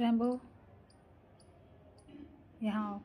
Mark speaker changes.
Speaker 1: Rambo यहाँ आओ